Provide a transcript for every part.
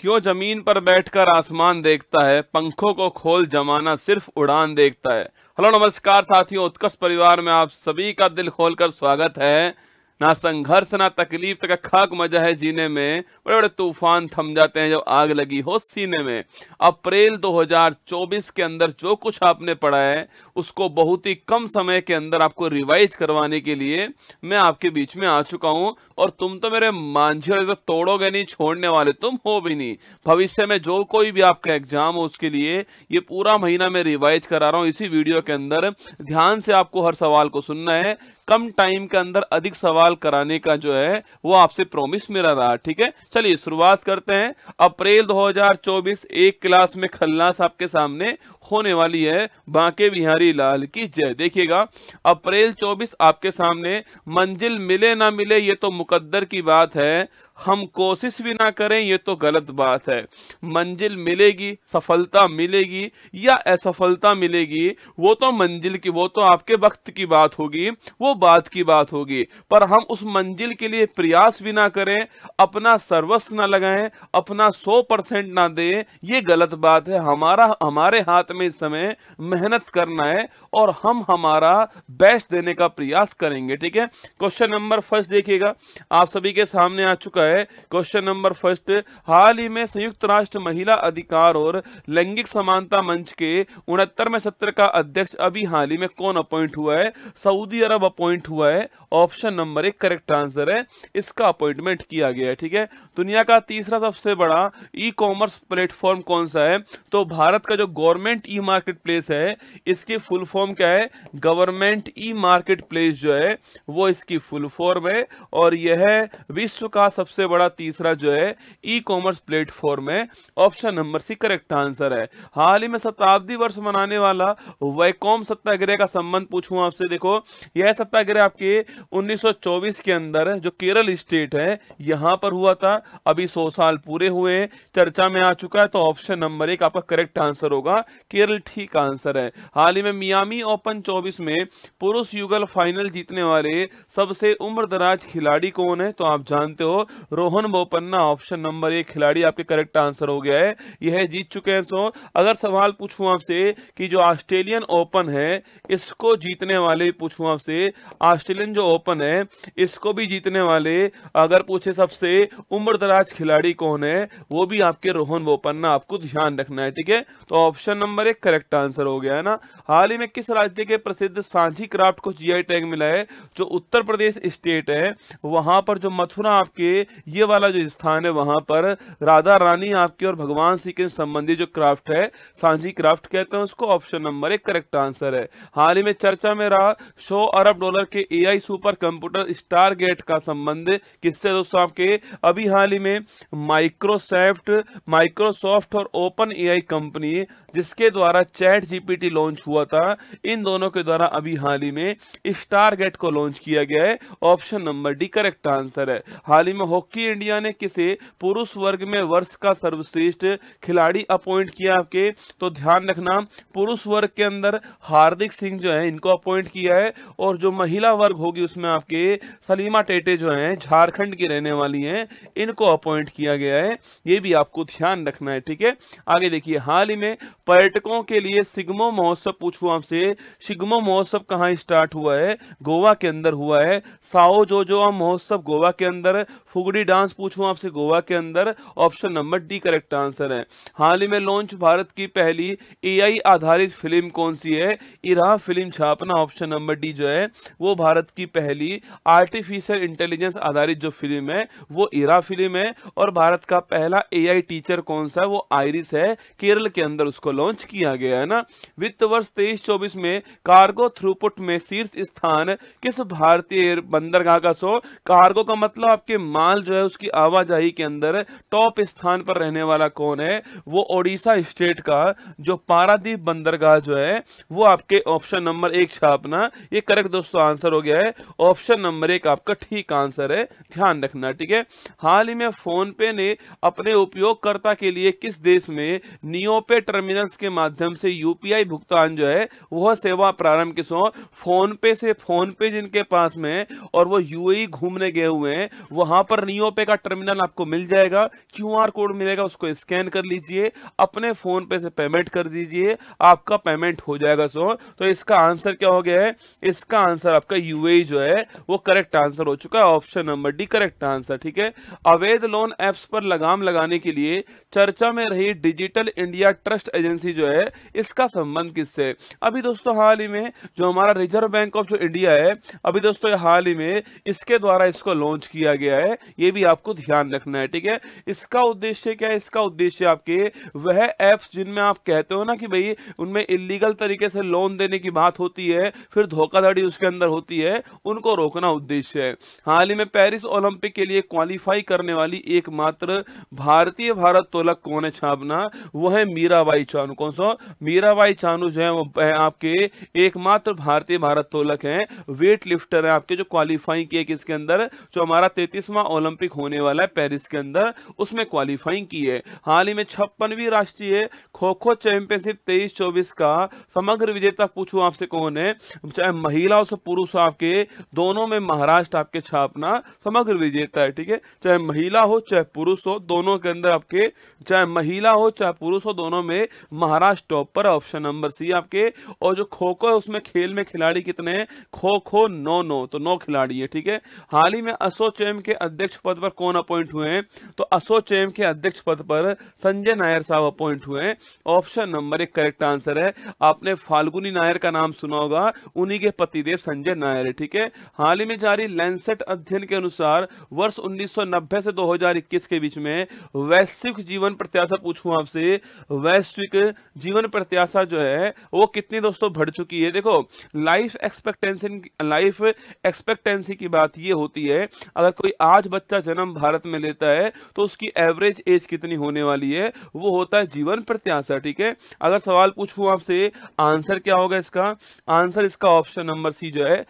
क्यों ज़मीन पर बैठकर आसमान देखता है? पंखों को खोल जमाना सिर्फ़ उड़ान देखता है। हेलो, नमस्कार साथियों, उत्कर्ष परिवार में आप सभी का दिल खोलकर स्वागत है। ना संघर्ष, ना तकलीफ़, तक खाक मज़ा है जीने में। बड़े बड़े तूफ़ान थम जाते हैं जब आग लगी हो सीने में। अप्रैल 2024 के अंदर जो कुछ आपने पढ़ा है, उसको बहुत ही कम समय के अंदर आपको रिवाइज करवाने के लिए मैं आपके बीच में आ चुका हूँ। और तुम तो मेरे मांझे तो तोड़ोगे नहीं, छोड़ने वाले तुम हो भी नहीं। भविष्य में जो कोई भी आपका एग्ज़ाम हो उसके लिए ये पूरा महीना मैं रिवाइज करा रहा हूँ इसी वीडियो के अंदर। ध्यान से आपको हर सवाल को सुनना है। कम टाइम के अंदर अधिक सवाल कराने का जो है, वो आपसे प्रॉमिस मेरा रहा, ठीक है? चलिए शुरुआत करते हैं। अप्रैल 2024 एक क्लास में खलनास आपके सामने। होने वाली है बांके बिहारी लाल की जय। देखिएगा, अप्रैल 24 आपके सामने, मंजिल मिले ना मिले, ये तो मुकद्दर की बात है। हम कोशिश भी ना करें, ये तो गलत बात है। मंजिल मिलेगी, सफलता मिलेगी, या असफलता मिलेगी, वो तो मंजिल की, वो तो आपके वक्त की बात होगी, वो बात की बात होगी। पर हम उस मंजिल के लिए प्रयास भी ना करें, अपना सर्वस्व ना लगाएँ, अपना सौ परसेंट ना दें, ये गलत बात है। हमारा, हमारे हाथ में इस समय मेहनत करना है और हम हमारा बेस्ट देने का प्रयास करेंगे, ठीक है? क्वेश्चन नंबर फ़र्स्ट देखिएगा। आप सभी के सामने आ चुका है क्वेश्चन नंबर फ़र्स्ट हाल ही में संयुक्त राष्ट्र महिला अधिकार और लैंगिक समानता मंच के उनहत्तर सत्र का अध्यक्ष अभी हाल ही में कौन अपॉइंट हुआ है? सऊदी अरब अपॉइंट हुआ है ऑप्शन नंबर एक, करेक्ट आंसर है, इसका अपॉइंटमेंट किया गया है, ठीक है? दुनिया का तीसरा सबसे बड़ा ई कॉमर्स प्लेटफॉर्म कौन सा है? तो भारत का जो गवर्नमेंट ई मार्केट प्लेस है, इसकी फुल फॉर्म क्या है? गवर्नमेंट ई मार्केट प्लेस जो है, वो इसकी फुल फॉर्म है, और यह विश्व का सबसे बड़ा तीसरा जो है ई कॉमर्स प्लेटफॉर्म है। Option number C correct answer है। हाल ही में शताब्दी वर्ष मनाने वाला वैकोम सत्याग्रह का संबंध पूछूँ आपसे, देखो, यह सत्याग्रह आपके 1924 के अंदर, जो केरल स्टेट है, यहाँ पर हुआ था। अभी 100 साल पूरे हुए चर्चा में आ चुका है तो ऑप्शन नंबर एक आपका करेक्ट आंसर होगा। केरल ठीक आंसर है। हाल ही में मियामी ओपन 24 में पुरुष युगल फाइनल जीतने वाले सबसे उम्र दराज खिलाड़ी कौन है तो आप जानते हो, रोहन बोपन्ना ऑप्शन नंबर एक खिलाड़ी, आपके करेक्ट आंसर हो गया है। यह जीत चुके हैं, सो अगर सवाल पूछूँ आपसे कि जो ऑस्ट्रेलियन ओपन है, इसको जीतने वाले, पूछूँ आपसे, ऑस्ट्रेलियन जो ओपन है, इसको भी जीतने वाले, अगर पूछे सबसे उम्र दराज खिलाड़ी कौन है, वो भी आपके रोहन बोपन्ना आपको ध्यान रखना है, ठीक है? तो ऑप्शन नंबर एक करेक्ट आंसर हो गया, है ना? हाल ही में किस राज्य के प्रसिद्ध सांझी क्राफ्ट को जीआई टैग मिला है, जो उत्तर प्रदेश स्टेट है, वहाँ पर जो मथुरा आपके, ये वाला जो स्थान है, वहाँ पर राधा रानी आपके और भगवान श्री के संबंधी जो क्राफ्ट है, सांझी क्राफ्ट कहते हैं, उसको ऑप्शन नंबर एक करेक्ट आंसर है। हाल ही में चर्चा में रहा, सौ अरब डॉलर के AI super computer Stargate का संबंध किससे दोस्तों आपके? अभी हाल ही में माइक्रोसॉफ्ट माइक्रोसॉफ्ट और ओपन एआई कंपनी जिसके द्वारा चैट जीपीटी लॉन्च हुआ था, इन दोनों के द्वारा अभी हाल ही में स्टार गेट को लॉन्च किया गया है। Option number D correct answer है। हाल ही में हॉकी इंडिया ने किसे पुरुष वर्ग में वर्ष का सर्वश्रेष्ठ खिलाड़ी अपॉइंट किया आपके? तो ध्यान रखना, पुरुष वर्ग के अंदर हार्दिक सिंह जो है, इनको अपॉइंट किया है और जो महिला वर्ग होगी उसमें आपके सलीमा टेटे जो है, झारखंड की रहने वाली हैं, इनको अपॉइंट किया गया है। ये भी आपको ध्यान रखना है, ठीक है? आगे देखिए, हाल ही में पर्यटकों के लिए सिग्मो महोत्सव पूछू आपसे। सिग्मो महोत्सव कहाँ स्टार्ट हुआ है? गोवा के अंदर हुआ है। साओ जो जो महोत्सव गोवा के अंदर। फुगड़ी डांस पूछू आपसे, गोवा के अंदर। Option number D correct answer है। हाल ही में लॉन्च भारत की पहली एआई आधारित फ़िल्म कौन सी है? इरा फ़िल्म छापना ऑप्शन नंबर डी जो है, वो भारत की पहली आर्टिफिशियल इंटेलिजेंस आधारित जो फ़िल्म है, वो इरा फ़िल्म है और भारत का पहला एआई टीचर कौन सा है, वो आयरिस है। केरल के अंदर उसको लॉन्च किया गया है ना। वित्त वर्ष तेईस चौबीस में कार्गो थ्रूपुट में शीर्ष स्थान किस भारतीय बंदरगाह का सो। कार्गो का मतलब आपके माल जो है, उसकी आवाजाही के अंदर टॉप स्थान पर रहने वाला कौन है, वो ओडिशा स्टेट का जो पारादीप बंदरगाह जो है, वो आपके ऑप्शन नंबर एक छापना। ये करेक्ट दोस्तों आंसर हो गया है। ऑप्शन नंबर एक आपका ठीक आंसर है, ध्यान रखना, ठीक है? हाल ही में फ़ोन पे ने अपने उपयोगकर्ता के लिए किस देश में नियोपे टर्मिनल्स के माध्यम से यूपीआई भुगतान जो है, वह सेवा प्रारंभ किस फ़ोन पे से फ़ोन पे जिनके पास में और वो यूएई घूमने गए हुए हैं, वहाँ पर नियोपे का टर्मिनल आपको मिल जाएगा, क्यूआर कोड मिलेगा, उसको स्कैन कर लीजिए, अपने फ़ोन पे से पेमेंट कर दीजिए, आपका पेमेंट हो जाएगा, सो तो इसका आंसर क्या हो गया है? इसका आंसर आपका यूएई जो है, वो करेक्ट आंसर हो चुका है। Option number D correct answer ठीक है? अवैध लोन एप्स पर लगाम लगाने के लिए चर्चा में रही डिजिटल इंडिया ट्रस्ट एजेंसी जो है, इसका संबंध किससे? अभी दोस्तों, हाल ही में जो हमारा रिज़र्व बैंक ऑफ़ जो इंडिया है, अभी दोस्तों, हाल ही में इसके द्वारा इसको लॉन्च किया गया है। ये भी आपको ध्यान रखना है, ठीक है? इसका उद्देश्य क्या है? इसका उद्देश्य आपके वह एप्स जिनमें आप कहते हो ना कि भाई, उनमें इलीगल तरीके से लोन देने की बात होती है, फिर धोखाधड़ी उसके अंदर होती है उनको रोकना उद्देश्य है। हाल ही में पेरिस ओलंपिक के लिए क्वालिफाई करने वाली एकमात्र भारतीय भारत तोलक कौन है छापना वो है मीराबाई चानू। कौन सा? मीराबाई चानू जो है वो आपके एकमात्र भारतीय भारत तोलक है। वेट लिफ्टर है आपके जो क्वालिफाई किए किसके अंदर? जो हमारा तैतीसवां ओलंपिक होने वाला है पेरिस के अंदर, उसमें क्वालिफाइंग की है। हाल ही में छप्पनवीं राष्ट्रीय खो खो चैंपियनशिप तेईस चौबीस का समग्र विजेता। पूछू आपसे कौन है? चाहे महिला हो पुरुष आपके दोनों में महाराष्ट्र आपके छापना समग्र विजेता है, ठीक है? चाहे महिला हो, चाहे पुरुष हो, दोनों के अंदर आपके, चाहे महिला हो, चाहे पुरुष हो, दोनों में महाराष्ट्र टॉप पर ऑप्शन नंबर सी आपके। और जो खो खो है, उसमें खेल में खिलाड़ी कितने हैं? खो खो, नौ नौ तो नौ खिलाड़ी है, ठीक है? हाल ही में असोचैम के अध्यक्ष पद पर कौन अपॉइंट हुए हैं? तो असोचैम के अध्यक्ष पद पर संजय नायर साहब अपॉइंट हुए हैं। ऑप्शन नंबर एक करेक्ट आंसर है। आपने फाल्गुनी नायर का नाम सुना होगा, उन्हीं के पतिदेव संजय नायर है, ठीक है? हाल ही में जारी लैंसेट अध्ययन के अनुसार वर्ष 1990 से 2021 के बीच में वैश्विक जीवन प्रत्याशा पूछूँ आपसे। वैश्विक जीवन प्रत्याशा जो है, वो कितनी दोस्तों बढ़ चुकी है? देखो लाइफ एक्सपेक्टेंसी लाइफ एक्सपेक्टेंसी की बात ये होती है, अगर कोई आज बच्चा जन्म भारत में लेता है तो उसकी एवरेज एज कितनी होने वाली है? वो होता है जीवन प्रत्याशा, ठीक है? अगर सवाल पूछूँ आपसे आंसर क्या होगा इसका? आंसर इसका ऑप्शन नंबर सी जो है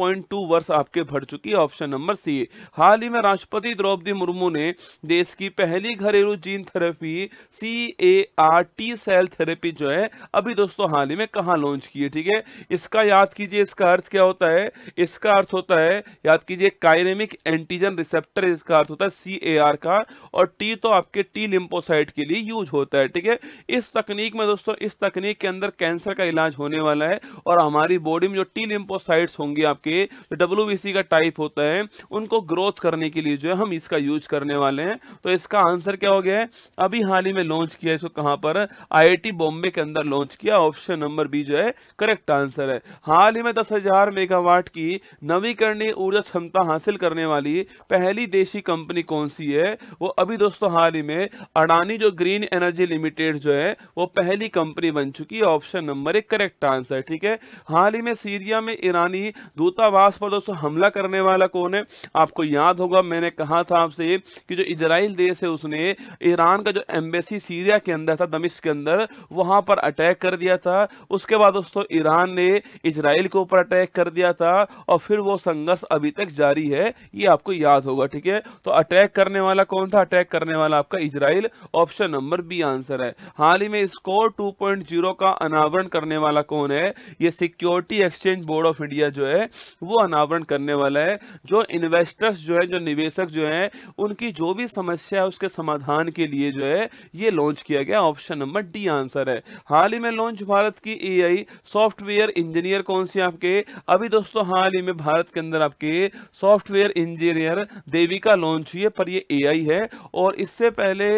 6.2 वर्ष आपके बढ़ चुकी है ऑप्शन नंबर सी हाल ही में राष्ट्रपति द्रौपदी मुर्मू ने देश की पहली घरेलू gene therapy C A R T cell therapy जो है, अभी दोस्तों हाल ही में कहा लॉन्च की है, ठीक है? इसका याद कीजिए, इसका अर्थ क्या होता है? इसका अर्थ होता है, याद कीजिए काइनेमिक एंटीजन रिसेप्टर इसका अर्थ होता है सी ए आर का, और टी तो आपके टी लिम्पोसाइट के लिए यूज़ होता है, ठीक है? इस तकनीक में दोस्तों, इस तकनीक के अंदर कैंसर का इलाज होने वाला है, और हमारी बॉडी में जो टी लिम्पोसाइट्स होंगे आपके जो डब्ल्यू का टाइप होता है, उनको ग्रोथ करने के लिए जो है हम इसका यूज़ करने वाले हैं। तो इसका आंसर क्या हो गया है? अभी हाल ही में लॉन्च किया इसको कहाँ पर? आईआईटी बॉम्बे के अंदर लॉन्च किया। ऑप्शन नंबर बी जो है करेक्ट आंसर है। हाल ही में दस हज़ार मेगावाट की नवीकरणीय ऊर्जा क्षमता हासिल करने वाली पहली देशी कंपनी कौन सी है? वो अभी दोस्तों हाल ही में अडानी जो ग्रीन एनर्जी लिमिटेड जो है, वो पहली कंपनी बन चुकी है। ऑप्शन नंबर एक करेक्ट आंसर ठीक है? हाल ही में सीरिया में ईरानी दूतावास पर दोस्तों हमला करने वाला कौन है? आपको याद होगा, मैंने कहा था आपसे कि जो इजराइल देश है, उसने ईरान का जो एम्बेसी सीरिया के अंदर था दमिश के अंदर, वहाँ पर अटैक कर दिया था। उसके बाद दोस्तों ईरान ने इजराइल के ऊपर अटैक कर दिया था और फिर वो संघर्ष अभी तक जारी है, ये आपको याद होगा, ठीक है? तो अटैक करने वाला कौन था? अटैक करने वाला आपका Israel, option number B answer है। हाल ही में स्कोर 2.0 का अनावरण करने वाला कौन है? ये security exchange board of India जो है वो अनावरण करने वाला है, जो इन्वेस्टर्स जो है, जो निवेशक जो है, उनकी जो भी समस्या है, उसके समाधान के लिए जो है, ये लॉन्च किया गया। ऑप्शन नंबर डी आंसर है। हाल ही में लॉन्च भारत की एआई सॉफ्टवेयर इंजीनियर कौन सी आपके? अभी दोस्तों, हाल ही में भारत के अंदर आपके सॉफ्टवेयर इंजीनियर देविका लॉन्च हुई है, पर ये एआई है, और इससे पहले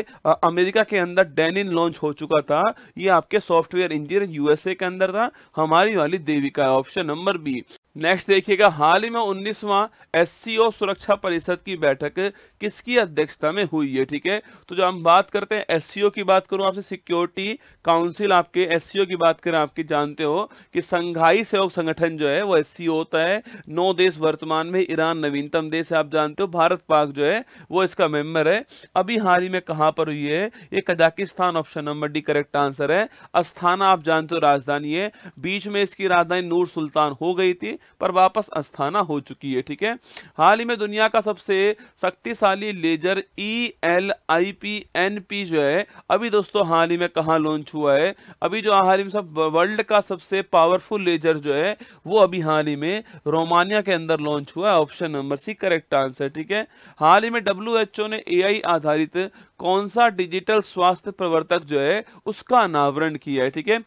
अमेरिका के अंदर डेनिन लॉन्च हो चुका था। ये आपके सॉफ्टवेयर इंजीनियर यूएसए के अंदर था। हमारी वाली Devika option number B next देखिएगा, हाल ही में उन्नीसवां एस सुरक्षा परिषद की बैठक किसकी अध्यक्षता में हुई है, ठीक है? तो जो हम बात करते हैं एससीओ की बात करूँ, आपसे सिक्योरिटी काउंसिल आपके एससीओ की बात करें आपके जानते हो कि संघाई सहयोग संगठन जो है, वो एससीओ होता है। नौ देश वर्तमान में, ईरान नवीनतम देश है, आप जानते हो। भारत पाक जो है, वो इसका मेंबर है। अभी हाल ही में कहाँ पर हुई है, ये Kazakhstan option number D correct answer है। अस्थाना, आप जानते हो, राजधानी है। बीच में इसकी राजधानी नूर सुल्तान हो गई थी। पर वापस अस्थाना हो चुकी है, ठीक है? हाल ही में दुनिया का सबसे शक्तिशाली laser E L I P N P जो है, अभी दोस्तों हाल ही में कहा लॉन्च हुआ है? अभी जो हाल ही में सब वर्ल्ड का सबसे पावरफुल लेजर जो है, वो अभी हाल ही में रोमानिया के अंदर लॉन्च हुआ है option number C correct answer ठीक है? हाल ही में डब्ल्यू ने ए आधारित कौन सा डिजिटल स्वास्थ्य प्रवर्तक जो है, उसका अनावरण किया है, ठीक है?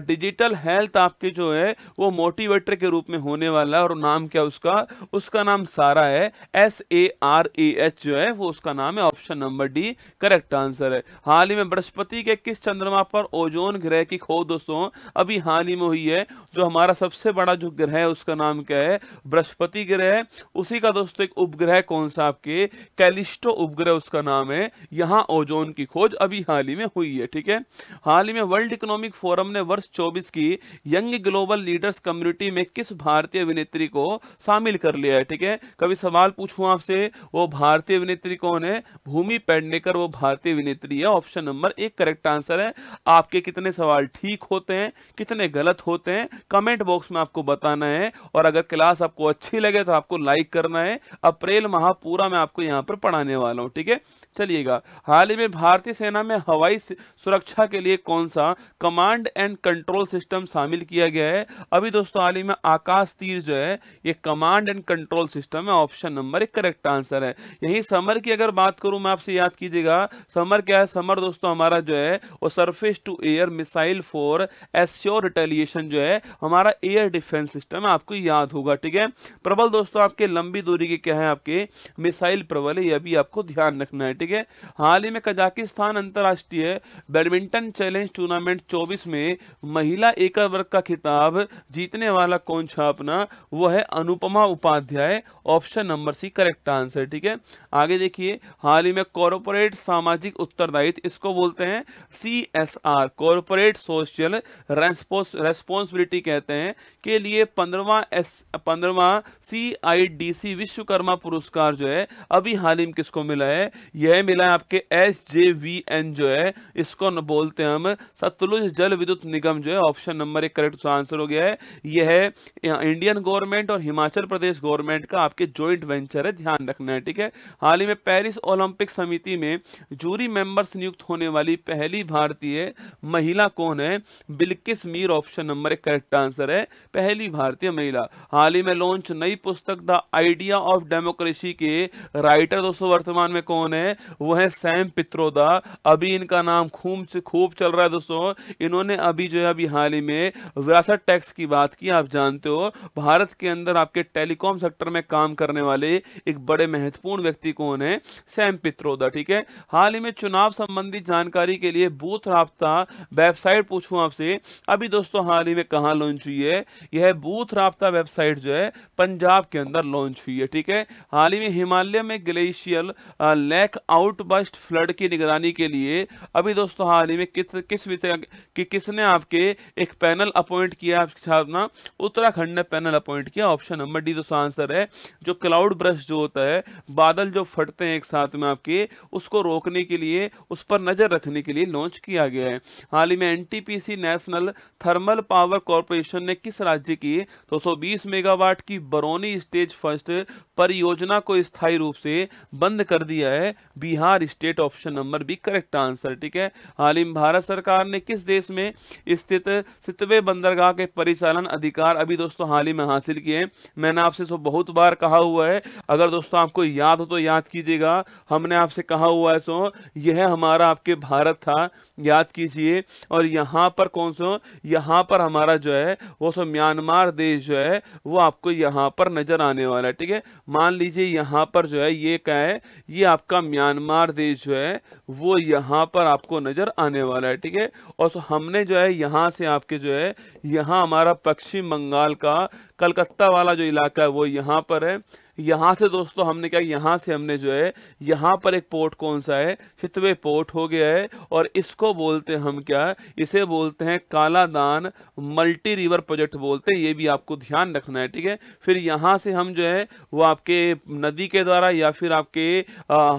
डिजिटल हेल्थ आपके जो है, वो मोटिवेटर के रूप में होने वाला है, और नाम क्या उसका? उसका नाम सारा है S A R A H जो है, वो उसका नाम है, option number D, correct answer है। हाल ही में बृहस्पति के किस चंद्रमा पर ओजोन ग्रह की खोज दोस्तों, अभी हाल ही में हुई है, जो हमारा सबसे बड़ा जो ग्रह है, उसका नाम क्या है? बृहस्पति ग्रह उसी का दोस्तों, एक उपग्रह कौन सा आपके? कैलिस्टो उपग्रह उसका नाम है। यहाँ ओजोन की खोज अभी हाल ही में हुई है, ठीक है? हाल ही में वर्ल्ड इकोनॉमिक फोरम ने वर्ष 24 की यंग ग्लोबल लीडर्स कम्युनिटी में किस भारतीय अभिनेत्री को शामिल कर लिया है, ठीक है? कभी सवाल पूछूँ आपसे? वो भारतीय अभिनेत्री कौन है? भूमि पेडनेकर, वो भारतीय अभिनेत्री है। ऑप्शन नंबर एक करेक्ट आंसर है। आपके कितने सवाल ठीक होते हैं, कितने गलत होते हैं, कमेंट बॉक्स में आपको बताना है। और अगर क्लास आपको अच्छी लगे तो आपको लाइक करना है। अप्रैल माह पूरा मैं आपको यहाँ पर पढ़ाने वाला हूँ, ठीक है? चलिएगा। हाल ही में भारतीय सेना में हवाई सुरक्षा के लिए कौन सा कमांड एंड कंट्रोल सिस्टम शामिल किया गया है? अभी दोस्तों, हाल ही में आकाश तीर जो है, ये कमांड एंड कंट्रोल सिस्टम है ऑप्शन नंबर एक करेक्ट आंसर है। यही समर की अगर बात करूँ, मैं आपसे याद कीजिएगा, समर क्या है? समर दोस्तों, हमारा जो है, वो surface to air missile for assured retaliation जो है, हमारा एयर डिफेंस सिस्टम है, आपको याद होगा, ठीक है? प्रबल दोस्तों, आपके लंबी दूरी के क्या है आपके? मिसाइल प्रबल है यह भी आपको ध्यान रखना है ठीक है? हाल ही में कजाकिस्तान अंतर्राष्ट्रीय बैडमिंटन चैलेंज टूर्नामेंट 24 में महिला एकल वर्ग का खिताब जीतने वाला कौन छा अपना? वो है Anupama Upadhyay, option number C correct answer, ठीक है? आगे देखिए, हाल ही में कॉरपोरेट सामाजिक उत्तरदायित्व, इसको बोलते हैं C S R corporate social responsibility कहते हैं, के लिए पंद्रवा S पंद्रवा C I D C Vishwakarma पुरस्कार जो है, अभी हाल ही में किसको मिला है? यह मिला है आपके एस जे वी एन जो है, इसको बोलते हैं हम, सतलुज जल विद्युत निगम जो है ऑप्शन नंबर एक करेक्ट आंसर हो गया है। यह है इंडियन गवर्नमेंट और हिमाचल प्रदेश गवर्नमेंट का आपके ज्वाइंट वेंचर है, ध्यान रखना है, ठीक है? हाल ही में पेरिस ओलंपिक समिति में जूरी मेंबर्स नियुक्त होने वाली पहली भारतीय महिला कौन है? बिल्किस मीर ऑप्शन नंबर एक करेक्ट आंसर है, पहली भारतीय महिला। हाल ही में लॉन्च नई पुस्तक द आइडिया ऑफ़ डेमोक्रेसी के राइटर दोस्तों, वर्तमान में कौन है? वो है सैम पित्रोदा। अभी इनका नाम खूब खूब चल रहा है दोस्तों। इन्होंने अभी जो है, अभी हाल ही में विरासत टैक्स की बात की, आप जानते हो। भारत के अंदर आपके टेलीकॉम सेक्टर में काम करने वाले एक बड़े महत्वपूर्ण व्यक्ति कौन है? सैम पित्रोदा, ठीक है? हाल ही में चुनाव संबंधी जानकारी के लिए बूथ राबता, वेबसाइट पूछूँ आपसे। अभी दोस्तों, हाल ही में कहा लॉन्च हुई है? यह बूथ राबता वेबसाइट जो है, पंजाब के अंदर लॉन्च हुई है, ठीक है? हाल ही में हिमालय में ग्लेशियल लेक आउटबस्ट फ्लड की निगरानी के लिए, अभी दोस्तों हाल ही में किस किस विषय कि किसने आपके एक पैनल अपॉइंट किया अपना उत्तराखंड ने पैनल अपॉइंट किया ऑप्शन नंबर डी दोस्तों आंसर है, जो क्लाउड ब्रश जो होता है, बादल जो फटते हैं एक साथ में आपके, उसको रोकने के लिए, उस पर नज़र रखने के लिए लॉन्च किया गया है। हाल ही में NTPC national thermal power corporation ने किस राज्य की 220 मेगावाट की बरौनी स्टेज फ़र्स्ट परियोजना को स्थायी रूप से बंद कर दिया है? Bihar state option number B correct answer, ठीक है? हाल ही में भारत सरकार ने किस देश में स्थित सितवे बंदरगाह के परिचालन अधिकार अभी दोस्तों हाल ही में हासिल किए मैंने आपसे सो बहुत बार कहा हुआ है, अगर दोस्तों आपको याद हो तो याद कीजिएगा, हमने आपसे कहा हुआ है सो, यह हमारा आपके भारत था याद कीजिए। और यहाँ पर कौन सा? यहाँ पर हमारा जो है, वो सो म्यांमार देश जो है, वो आपको यहाँ पर नज़र आने वाला है, ठीक है? मान लीजिए यहाँ पर जो है, ये क्या है? ये आपका म्यांमार देश जो है, वो यहाँ पर आपको नज़र आने वाला है, ठीक है? और सो हमने जो है, यहाँ से आपके जो है, यहाँ हमारा पश्चिम बंगाल का कलकत्ता वाला जो इलाका है, वो यहाँ पर है। यहाँ से दोस्तों हमने क्या, यहाँ से हमने जो है, यहाँ पर एक पोर्ट कौन सा है? चितवे पोर्ट हो गया है और इसको बोलते हैं हम क्या, इसे बोलते हैं कालादान मल्टी रिवर प्रोजेक्ट बोलते हैं, ये भी आपको ध्यान रखना है, ठीक है? फिर यहाँ से हम जो है, वो आपके नदी के द्वारा या फिर आपके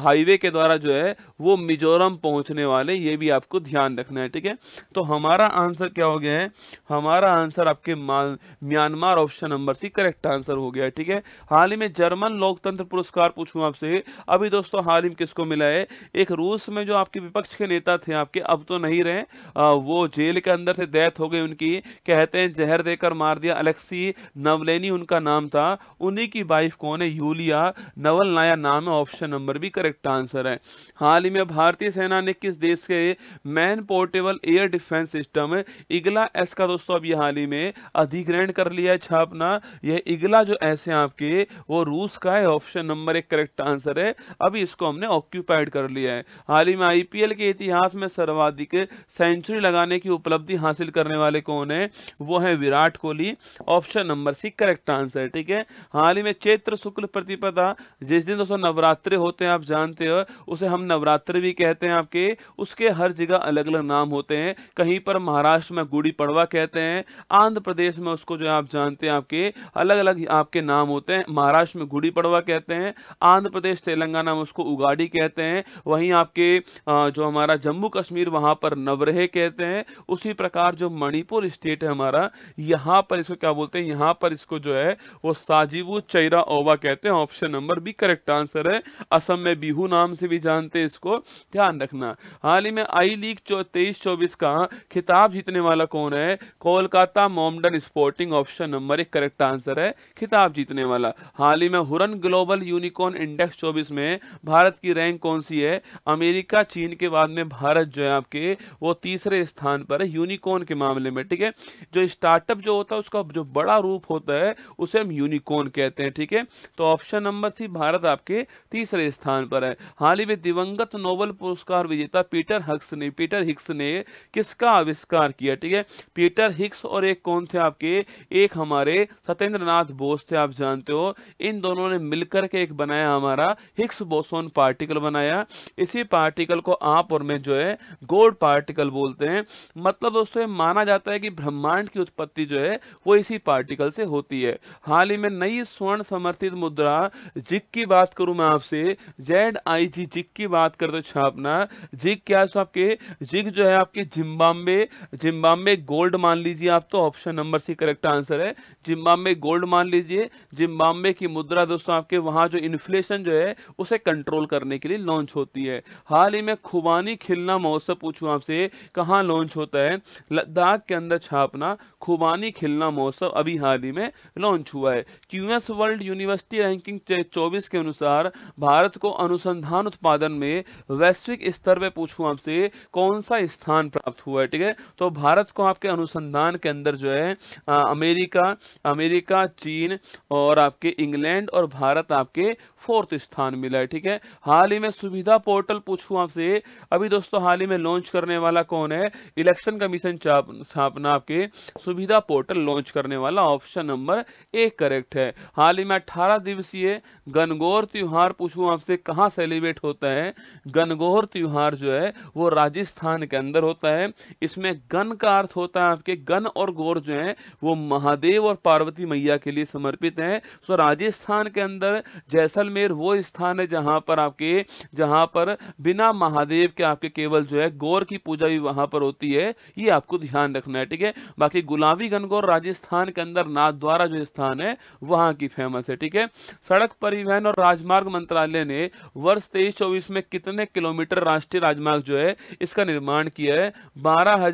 हाईवे के द्वारा जो है, वो मिजोरम पहुँचने वाले, ये भी आपको ध्यान रखना है, ठीक है? तो हमारा आंसर क्या हो गया है? हमारा आंसर आपके Myanmar option number C, correct answer हो गया ठीक है? हाल ही में जर्मन लोकतंत्र पुरस्कार पूछूँ आपसे। अभी दोस्तों हाल ही में किसको मिला है? एक रूस में जो आपके विपक्ष के नेता थे आपके अब तो नहीं रहे। आ, वो जेल के अंदर से डेथ हो गई उनकी। कहते हैं जहर देकर मार दिया अलेक्सी नवलेनी उनका नाम था। उन्हीं की वाइफ कौन है? यूलिया नवल नाया नाम है option number B correct answer है। हाल ही में भारतीय सेना ने किस देश के man portable air defence system Igla S का दोस्तों अभी हाल ही में अधिग्रहण कर लिया है छापना। यह इगला जो ऐसे आपके वो रूस का है, ऑप्शन नंबर एक करेक्ट आंसर है। अभी इसको हमने ऑक्यूपाइड कर लिया है। हाल ही में आईपीएल के इतिहास में सर्वाधिक सेंचुरी लगाने की उपलब्धि हासिल करने वाले कौन है? वो है Virat Kohli, option number C correct answer है, ठीक है? हाल ही में चैत्र शुक्ल प्रतिपदा, जिस दिन दोस्तों नवरात्रि होते हैं, आप जानते हो, उसे हम नवरात्र भी कहते हैं आपके। उसके हर जगह अलग अलग नाम होते हैं। कहीं पर महाराष्ट्र में गुड़ी पड़वा कहते हैं, आंध्र प्रदेश में उसको जो आप जानते हैं आपके अलग अलग आपके नाम होते हैं। महाराष्ट्र गुड़ी पड़वा कहते हैं आंध्र प्रदेश तेलंगाना में उसको उगाड़ी कहते हैं। वहीं आपके जो हमारा जम्मू कश्मीर वहाँ पर नवरह कहते हैं उसी प्रकार जो मणिपुर स्टेट है हमारा यहाँ पर इसको क्या बोलते हैं यहाँ पर इसको जो है वो साजीवू चैरा ओवा कहते हैं। Option number B correct answer है। असम में बिहू नाम से भी जानते हैं इसको ध्यान रखना। हाल ही में आई लीग चो, तेईस चौबीस का खिताब जीतने वाला कौन है? Kolkata Mohammedan Sporting option number एक करेक्ट आंसर है खिताब जीतने वाला। हाल ही में हुरन ग्लोबल यूनिकॉर्न इंडेक्स 24 में भारत की रैंक कौन सी है? अमेरिका, चीन के बाद में भारत जो है आपके, वो तीसरे स्थान पर है यूनिकॉर्न के मामले में, ठीक है? जो स्टार्टअप जो होता है, उसका जो बड़ा रूप होता है, उसे हम यूनिकॉर्न कहते हैं, ठीक है? तो ऑप्शन नंबर सी, भारत आपके तीसरे स्थान पर है। हाल ही में दिवंगत नोबल पुरस्कार विजेता पीटर हक्स ने, पीटर हिक्स ने किसका आविष्कार किया, ठीक है? पीटर हिक्स और एक कौन थे आपके? एक हमारे सत्येंद्र बोस थे, आप जानते हो। इन दोनों ने मिलकर के एक बनाया हमारा हिक्स बोसोन पार्टिकल बनाया। इसी पार्टिकल को आप और मैं जो है गोल्ड पार्टिकल बोलते हैं। मतलब दोस्तों माना जाता है कि ब्रह्मांड की उत्पत्ति जो है, वो इसी पार्टिकल से होती है। हाल ही में नई स्वर्ण समर्थित मुद्रा जिक की बात करूँ मैं आपसे जेड आई जी जिक की बात कर दो छापना जिक क्या आपके? जिक जो है आपके जिम्बाब्वे जिम्बाब्वे गोल्ड मान लीजिए आप तो option number C correct answer है। जिम्बाब्वे गोल्ड मान लीजिए, जिम्बाब्वे की मुद्रा दोस्तों आपके वहाँ जो इन्फ्लेशन जो है, उसे कंट्रोल करने के लिए लॉन्च होती है। हाल ही में खुबानी खिलना महोत्सव पूछूँ आपसे, कहाँ लॉन्च होता है? लद्दाख के अंदर छापना, खुबानी खिलना महोत्सव अभी हाल ही में लॉन्च हुआ है। क्यूएस वर्ल्ड यूनिवर्सिटी रैंकिंग चौबीस के अनुसार, भारत को अनुसंधान उत्पादन में वैश्विक स्तर पर पूछूँ आपसे, कौन सा स्थान प्राप्त हुआ है, ठीक है? तो भारत को आपके अनुसंधान के अंदर जो है अमेरिका अमेरिका, चीन और आपके इंग्लैंड और भारत आपके फोर्थ स्थान मिला है, ठीक है? हाल ही में सुविधा पोर्टल पूछूँ आपसे। अभी दोस्तों, हाल ही में लॉन्च करने वाला कौन है? इलेक्शन कमीशन छापना आपके सुविधा पोर्टल लॉन्च करने वाला ऑप्शन नंबर एक करेक्ट है। हाल ही में अठारह दिवसीय गनगौर त्यौहार पूछूँ आपसे, कहाँ सेलिब्रेट होता है? गनगौर त्योहार जो है, वो राजस्थान के अंदर होता है। इसमें गन का अर्थ होता है आपके गन और गौर जो है, वो महादेव और पार्वती मैया के लिए समर्पित है। सो राजस्थान के अंदर जैसलमेर वो स्थान है जहाँ पर आपके, जहाँ पर बिना महादेव के आपके केवल जो है गौर की पूजा भी वहाँ पर होती है। ये आपको ध्यान रखना है, ठीक है? बाकी गुलाबी गनगौर राजस्थान के अंदर नाथ द्वारा जो स्थान है, वहाँ की फ़ेमस है, ठीक है? सड़क परिवहन और राजमार्ग मंत्रालय ने वर्ष तेईस चौबीस में कितने किलोमीटर राष्ट्रीय राजमार्ग जो है, इसका निर्माण किया है? बारह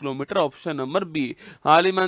किलोमीटर, ऑप्शन नंबर बी। हाल ही में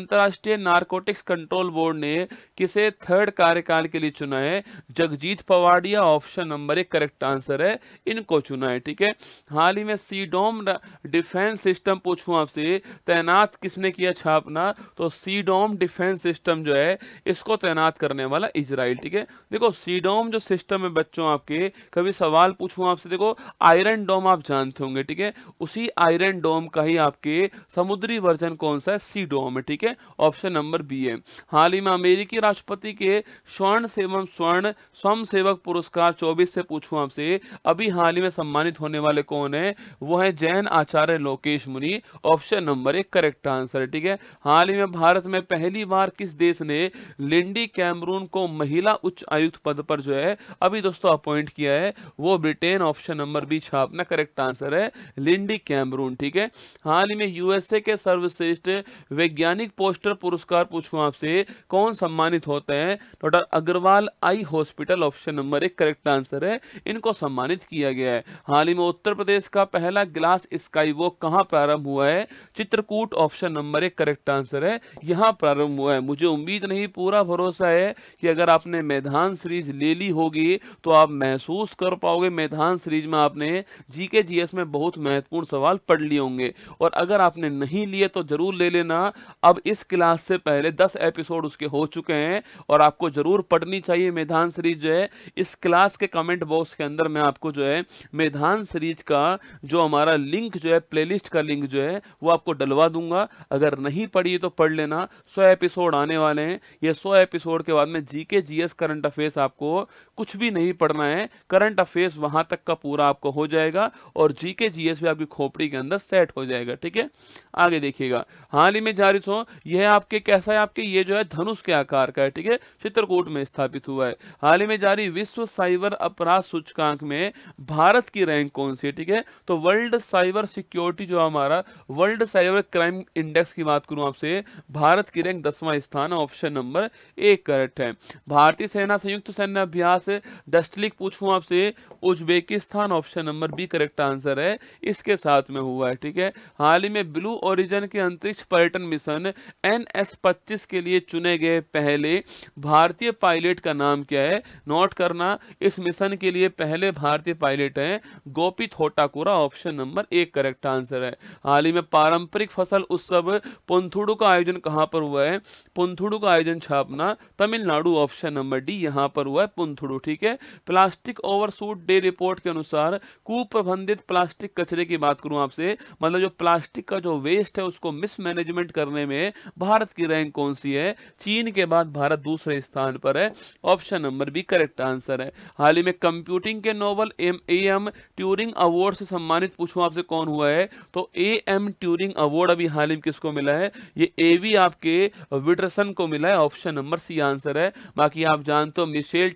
नार्कोटिक्स कंट्रोल बोर्ड ने किसे थर्ड कार्यकाल के लिए चुना है? जगजीत पवाडिया, ऑप्शन नंबर एक, करेक्ट आंसर है। इनको चुना है, ठीक है? हाल ही में सीडोम डिफेंस सिस्टम पूछूँ आपसे, तैनात किसने किया छापना तो सीडोम डिफेंस सिस्टम जो है, इसको तैनात करने वाला इजराइल, ठीक है? देखो, सीडोम जो सिस्टम है बच्चों आपके, कभी सवाल पूछूँ आपसे, देखो, आयरन डोम आप जानते होंगे, ठीक है? उसी आयरन डोम का ही आपके समुद्री वर्जन कौन सा है? सी डोम ठीक है? ऑप्शन नंबर बी है। हाल ही में अमेरिकी राष्ट्रपति के स्वर्ण सेवम स्वर्ण स्वयं सेवक पुरस्कार 24 से पूछूँ आपसे। अभी हाल ही में सम्मानित होने वाले कौन है? वो है जैन आचार्य लोकेश मुनि। ऑप्शन नंबर एक, करेक्ट आंसर, ठीक है? हाल ही में भारत में पहली बार किस देश ने लिंडी कैमरून को महिला उच्च आयुक्त पद पर जो है, अभी दोस्तों अपॉइंट किया है? वो ब्रिटेन, ऑप्शन नंबर बी, छापना, करेक्ट आंसर है, लिंडी कैमरून, ठीक है? हाल ही में यूएसए के सर्वश्रेष्ठ वैज्ञानिक पोस्टर पुरस्कार पूछूँ आपसे, कौन सम्मानित होते हैं? Doctor Agarwal eye hospital, option number एक, करेक्ट आंसर है। इनको सम्मानित किया गया है। हाल ही में उत्तर प्रदेश का पहला ग्लास स्काई वॉक कहाँ प्रारंभ हुआ है? चित्रकूट, ऑप्शन नंबर एक, करेक्ट आंसर है। यहाँ प्रारंभ हुआ है। मुझे उम्मीद नहीं, पूरा भरोसा है कि अगर आपने मैदान सीरीज़ ले ली होगी तो आप महसूस कर पाओगे। मैदान सीरीज़ में आपने जीके, जीएस में बहुत महत्वपूर्ण सवाल पढ़ लिए होंगे। और अगर आपने नहीं लिए तो ज़रूर ले लेना। अब इस क्लास से पहले दस एपिसोड उसके हो चुके हैं और आपको ज़रूर पढ़नी चाहिए मैदान सीरीज़ जो है। इस क्लास के कमेंट बॉक्स के अंदर मैं आपको जो है मैदान सीरीज़ का जो हमारा लिंक जो है प्लेलिस्ट का लिंक जो है, वो आपको डलवा दूँगा। अगर नहीं पढ़ी तो पढ़ लेना। सौ एपिसोड आने वाले हैं। ये सौ एपिसोड के बाद में जीके जीएस करंट अफेयर्स आपको कुछ भी नहीं पढ़ना है करंट अफेयर्स वहाँ तक का पूरा आपको हो जाएगा और जीके जीएस भी आपकी खोपड़ी के अंदर सेट हो जाएगा, ठीक है? आगे देखिएगा। हाल ही में जारी सो यह आपके कैसा है? आपके, ये जो है धनुष के आकार का है, ठीक है? चित्रकूट में स्थापित हुआ है। हाल ही में जारी विश्व साइबर अपराध सूचकांक में भारत की रैंक कौन सी है, ठीक है? तो वर्ल्ड साइबर सिक्योरिटी जो हमारा, वर्ल्ड साइबर क्राइम इंडेक्स की बात करूँ आपसे, भारत की रैंक दसवां स्थान, ऑप्शन नंबर एक करेक्ट है। भारतीय सेना संयुक्त सैन्य अभ्यास डस्टलिक पूछूँ आपसे, Uzbekistan option number B correct answer है। इसके साथ में हुआ है, ठीक है? हाल ही में ब्लू ओरिजन के अंतरिक्ष पर्यटन मिशन एन एस पच्चीस के लिए चुने गए पहले भारतीय पायलट का नाम क्या है? नोट करना, इस मिशन के लिए पहले भारतीय पायलट हैं गोपी थोटाकुरा ऑप्शन नंबर एक करेक्ट आंसर है। हाल ही में पारंपरिक फ़सल उत्सव पुंथुडु का आयोजन कहाँ पर हुआ है? पुंथुडु का आयोजन छापना तमिलनाडु ऑप्शन नंबर डी यहाँ पर हुआ है, पुंथुडु ठीक है? प्लास्टिक ओवरसूट डे रिपोर्ट के अनुसार कुप्रबंधित प्लास्टिक कचरे की बात करूँ आपसे मतलब जो प्लास्टिक का जो वेस्ट है उसको मिसमैनेजमेंट करने में भारत की रैंक कौन सी है? चीन के बाद भारत दूसरे स्थान पर है। Option number B correct answer है। हाल ही में कंप्यूटिंग के Nobel M A M Turing award से सम्मानित पूछूँ आपसे कौन हुआ है? तो ए एम ट्यूरिंग अवार्ड अभी हाल ही में किसको मिला है? ये ए वी आपके विटरसन को मिला है। ऑप्शन नंबर सी आंसर है। बाकी आप जानते हो मिशेल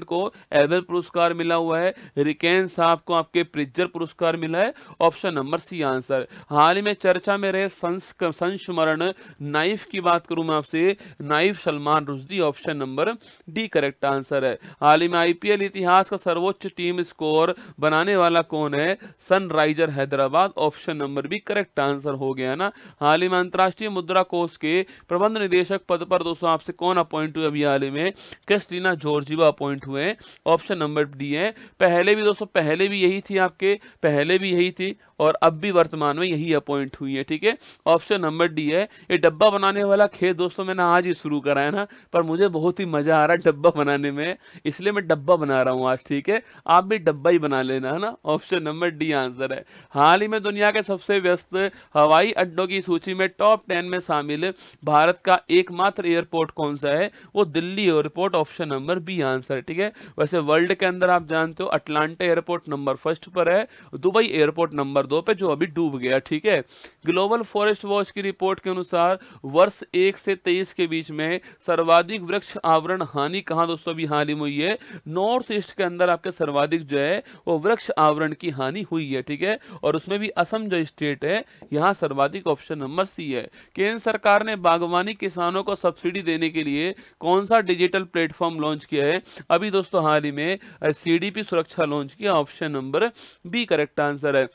टेलीग्रेंट को एबल पुरस्कार मिला हुआ है रिकेन साहब को आपके प्रिजर पुरस्कार मिला है ऑप्शन नंबर सी आंसर हाल ही में चर्चा में रहे संस्मरण, नाइफ की बात करूँ मैं आपसे, knife Salman Rushdie option number D correct answer है. हाल ही में आईपीएल इतिहास का सर्वोच्च टीम स्कोर बनाने वाला कौन है? Sunriser Hyderabad option number B correct answer हो गया ना? हाल ही में अंतरराष्ट्रीय मुद्रा कोष के प्रबंध निदेशक पद पर दोस्तों आपसे कौन अपॉइंट हुए अभी हाल ही में? क्रिस्टीना जॉर्जिवा अपॉइंट हुए ऑप्शन नंबर डी है। पहले भी दोस्तों, पहले भी यही थी आपके, पहले भी यही थी। और अब भी वर्तमान में यही अपॉइंट हुई है, ठीक है? ऑप्शन नंबर डी है, ये डब्बा बनाने वाला खेल दोस्तों मैंने आज ही शुरू करा है ना, पर मुझे बहुत ही मज़ा आ रहा है डब्बा बनाने में, इसलिए मैं डब्बा बना रहा हूँ आज, ठीक है? आप भी डब्बा ही बना लेना, है ना? ऑप्शन नंबर डी आंसर है। हाल ही में दुनिया के सबसे व्यस्त हवाई अड्डों की सूची में टॉप टेन में शामिल भारत का एकमात्र एयरपोर्ट कौन सा है? वो Delhi airport option number B answer ठीक है? वैसे वर्ल्ड के अंदर आप जानते हो अटलांटा एयरपोर्ट नंबर फ़र्स्ट पर है दुबई एयरपोर्ट नंबर दो पे जो अभी डूब गया, ठीक है? ग्लोबल फॉरेस्ट वॉच की रिपोर्ट के अनुसार वर्ष एक से तेईस के बीच में सर्वाधिक वृक्ष आवरण हानि कहाँ दोस्तों अभी हाल ही में हुई है? नॉर्थ ईस्ट के अंदर आपके सर्वाधिक जो है, वो वृक्ष आवरण की हानि हुई है, ठीक है? और उसमें भी असम जो स्टेट है, यहाँ सर्वाधिक ऑप्शन नंबर सी है। केंद्र सरकार ने बागवानी किसानों को सब्सिडी देने के लिए कौन सा डिजिटल प्लेटफॉर्म लॉन्च किया है? अभी दोस्तों हाल ही में सीडीपी सुरक्षा लॉन्च किया, option number B correct answer है।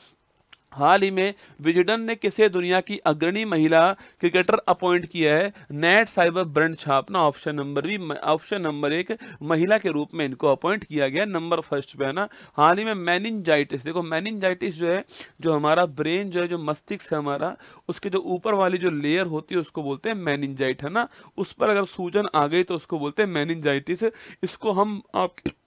हाल ही में विजडन ने किसे दुनिया की अग्रणी महिला क्रिकेटर अपॉइंट किया है? Net cyber brand छापना option number B option number एक महिला के रूप में इनको अपॉइंट किया गया, नंबर फ़र्स्ट पे है ना? हाल ही में मैनिंजाइटिस, देखो मैनिंजाइटिस जो है, जो हमारा ब्रेन जो है, जो मस्तिष्क है हमारा, उसके जो ऊपर वाली जो लेयर होती है, उसको बोलते हैं मैनिंजाइट, है ना? उस पर अगर सूजन आ गई तो उसको बोलते हैं मैनिंजाइटिस। इसको हम आपके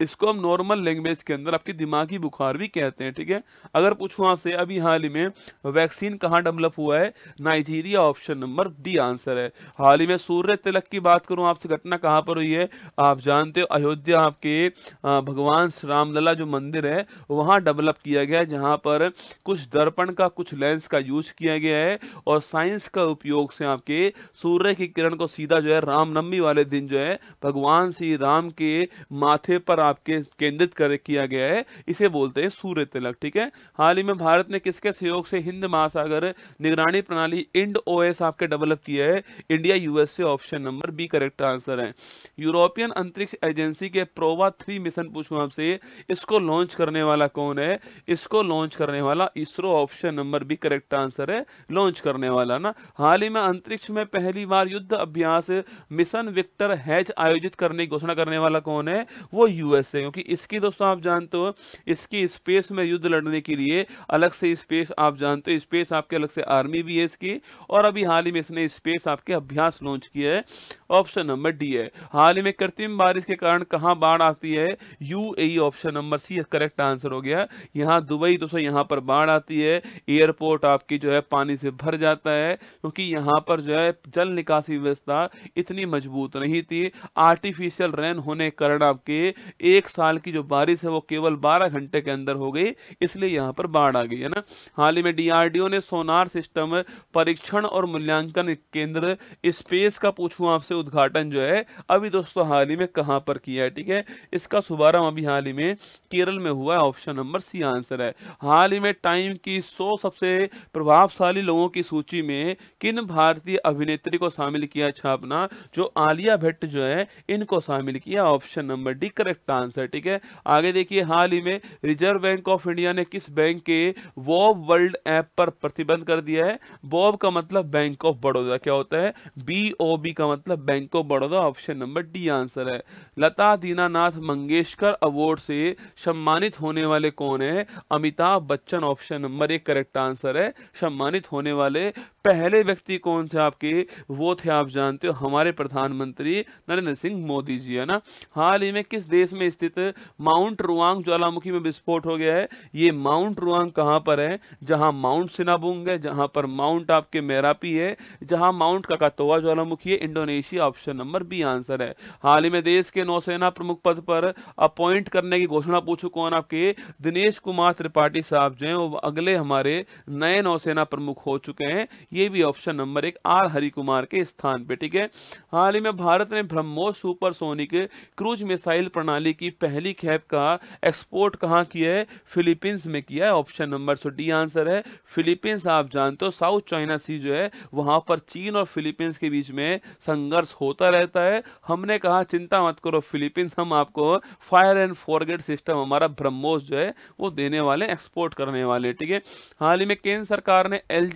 इसको हम नॉर्मल लैंग्वेज के अंदर आपकी दिमागी बुखार भी कहते हैं, ठीक है? अगर पूछूँ आपसे, अभी हाल ही में वैक्सीन कहाँ डेवलप हुआ है? Nigeria option number D answer है। हाल ही में सूर्य तिलक की बात करूँ आपसे, घटना कहाँ पर हुई है? आप जानते हो, अयोध्या आपके भगवान रामलला जो मंदिर है, वहाँ डेवलप किया गया है, जहाँ पर कुछ दर्पण का, कुछ लेंस का यूज़ किया गया है और साइंस का उपयोग से आपके सूर्य की किरण को सीधा जो है, रामनवमी वाले दिन जो है, भगवान श्री राम के माथे पर आपके केंद्रित कर किया गया है, इसे बोलते हैं सूर्य तिलक, ठीक है? हाल ही में भारत ने किसके सहयोग से हिंद महासागर निगरानी प्रणाली इंड ओएस आपके डेवलप किया है? India, USA, option number B, correct answer है। यूरोपियन अंतरिक्ष एजेंसी के प्रोवा थ्री मिशन पूछूँ आपसे, इसको लॉन्च करने वाला कौन है? इसको लॉन्च करने वाला ISRO, option number B, correct answer है, लॉन्च करने वाला ना। हाल ही में अंतरिक्ष में पहली बार युद्ध अभ्यास मिशन विक्टर हैज़ आयोजित करने की घोषणा करने वाला कौन है? वो यूएसए क्योंकि इसकी दोस्तों आप जानते हो, इसकी स्पेस में युद्ध लड़ने के लिए अलग से स्पेस आप जानते हो स्पेस आपके अलग से आर्मी भी है इसकी, और अभी हाल ही में इसने स्पेस आपके अभ्यास लॉन्च किया है ऑप्शन नंबर डी है। हाल ही में कृत्रिम बारिश के कारण कहाँ बाढ़ आती है? UAE option number C correct answer हो गया। यहाँ दुबई दोस्तों, यहाँ पर बाढ़ आती है एयरपोर्ट आपकी जो है पानी से भर जाता है, क्योंकि यहाँ पर जो है जल निकासी व्यवस्था इतनी मज़बूत नहीं थी। आर्टिफिशियल रेन होने कारण आपके एक साल की जो बारिश है वो केवल 12 घंटे के अंदर हो गई, इसलिए यहाँ पर बाढ़ आ गई, है ना? हाल ही में डीआरडीओ ने सोनार सिस्टम परीक्षण और मूल्यांकन केंद्र स्पेस का पूछूँ आपसे उद्घाटन जो है, अभी दोस्तों हाल ही में कहाँ पर किया है, ठीक है? इसका शुभारंभ अभी हाल ही में केरल में हुआ है, ऑप्शन नंबर सी आंसर है। हाल ही में टाइम की सौ सबसे प्रभावशाली लोगों की सूची में किन भारतीय अभिनेत्री को शामिल किया छापना जो आलिया भट्ट जो है, इनको शामिल किया, option number D, correct answer, ठीक है? आगे देखिए, हाल ही में रिज़र्व बैंक ऑफ़ इंडिया ने किस बैंक के वॉब वर्ल्ड ऐप पर प्रतिबंध कर दिया है? बॉब का मतलब बैंक ऑफ़ बड़ौदा। क्या होता है? बी बी का मतलब bank of Baroda, option number D answer है। लता, दीनानाथ, मंगेशकर अवार्ड से सम्मानित होने वाले कौन है? अमिताभ बच्चन, ऑप्शन नंबर एक, करेक्ट आंसर है। सम्मानित होने वाले पहले व्यक्ति कौन से आपके? वो थे, आप जानते हो, हमारे प्रधानमंत्री नरेंद्र सिंह मोदी जी, है ना? हाल ही में किस देश में स्थित माउंट रुआंग ज्वालामुखी में विस्फोट हो गया है। ये माउंट रुआंग कहाँ पर है? जहाँ माउंट सिनाबुंग है, जहाँ पर माउंट आपके मेरापी है, जहाँ माउंट ककातोवा ज्वालामुखी है। Indonesia option number B answer है। हाल ही में देश के नौसेना प्रमुख पद पर अपॉइंट करने की घोषणा पूछू कौन आपके? दिनेश कुमार त्रिपाठी साहब जो है, वो अगले हमारे नए नौसेना प्रमुख हो चुके हैं। ये भी ऑप्शन नंबर एक आर हरि कुमार के स्थान पे, ठीक है? हाल ही में भारत ने ब्रह्मोस सुपरसोनिक क्रूज मिसाइल प्रणाली की पहली खेप का एक्सपोर्ट कहाँ किया है? फिलीपींस में किया है option number so D answer है फिलीपींस आप जानते हो साउथ चाइना सी जो है, वहाँ पर चीन और फिलीपींस के बीच में संघर्ष होता रहता है। हमने कहा, चिंता मत करो फिलीपींस हम आपको फायर एंड फॉरगेट सिस्टम हमारा ब्रह्मोस जो है, वो देने वाले एक्सपोर्ट करने वाले, ठीक है? हाल ही में केंद्र सरकार ने एल